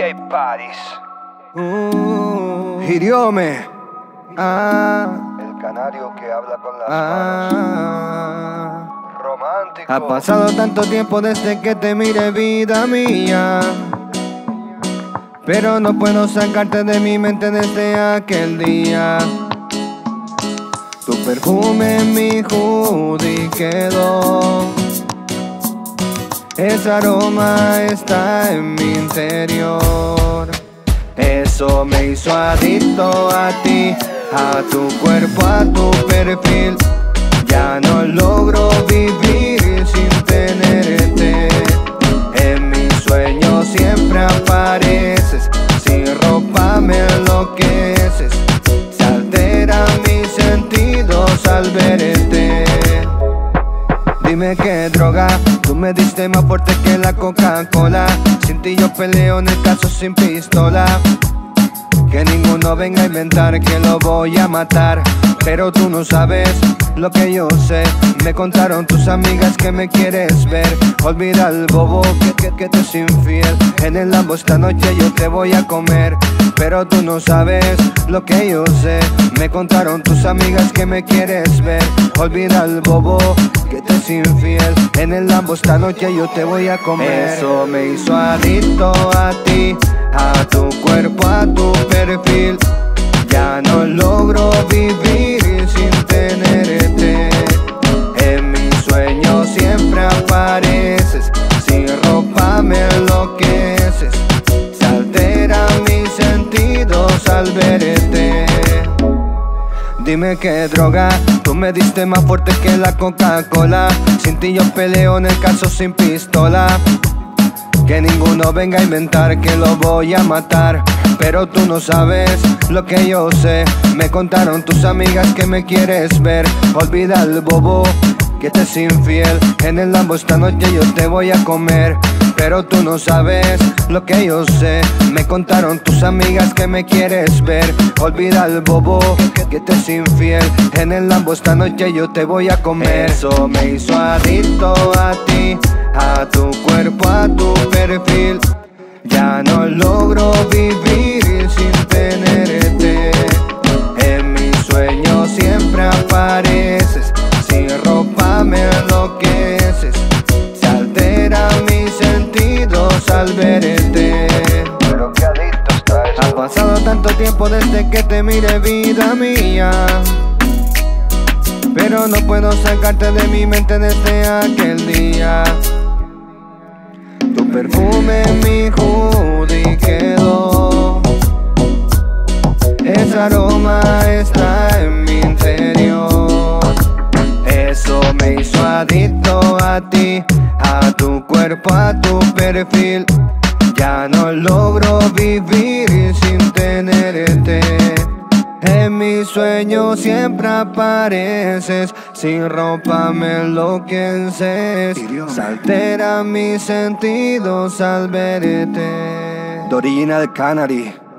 DJ Paris. Uh. Ah, El canario que habla con las ah. manos. Romántico. Ha pasado tanto tiempo desde que te mire, vida mía. Pero no puedo sacarte de mi mente desde aquel día. Tu perfume en mi hoodie quedó. Ese aroma está en mi interior. Eso me hizo adicto a ti, a tu cuerpo, a tu perfil. Ya no logro vivir Dime qué droga, tú me diste más fuerte que la Coca-Cola. Sin ti yo peleo en el caso sin pistola. Que ninguno venga a inventar que lo voy a matar. Pero tú no sabes lo que yo sé. Me contaron tus amigas que me quieres ver. Olvida el bobo que, que, que te es infiel. En el Lambo esta noche yo te voy a comer. Pero tú no sabes lo que yo sé. Me contaron tus amigas que me quieres ver. Olvida el bobo que te es infiel. En el Lambo esta noche yo te voy a comer. Eso me hizo adicto a ti, a tu cuerpo, a tu perfil. Ya no logro vivir Dime qué droga, tú me diste más fuerte que la Coca-Cola. Sin ti yo peleo en el caso sin pistola. Que ninguno venga a inventar que lo voy a matar. Pero tú no sabes lo que yo sé. Me contaron tus amigas que me quieres ver. Olvida el bobo que te es infiel. En el Lambo esta noche yo te voy a comer. Pero tú no sabes lo que yo sé. Me contaron tus amigas que me quieres ver. Olvida el bobo que te es infiel. En el Lambo esta noche yo te voy a comer. Eso me hizo adicto a ti, a tu cuerpo, a tu perfil. Ya no logro vivir sin tenerte. En mis sueños siempre apareces. Al verte. Pero está Ha pasado tanto tiempo desde que te mire, vida mía. Pero no puedo sacarte de mi mente desde aquel día. Tu perfume en mi hoodie quedó. Ese aroma está en mi interior. Eso me hizo adicto a ti, a tu cuerpo, a no logro vivir sin tenerte. En mis sueños siempre apareces, sin ropa me enloqueces. Se alteran mis sentidos al verte. The Original Canary.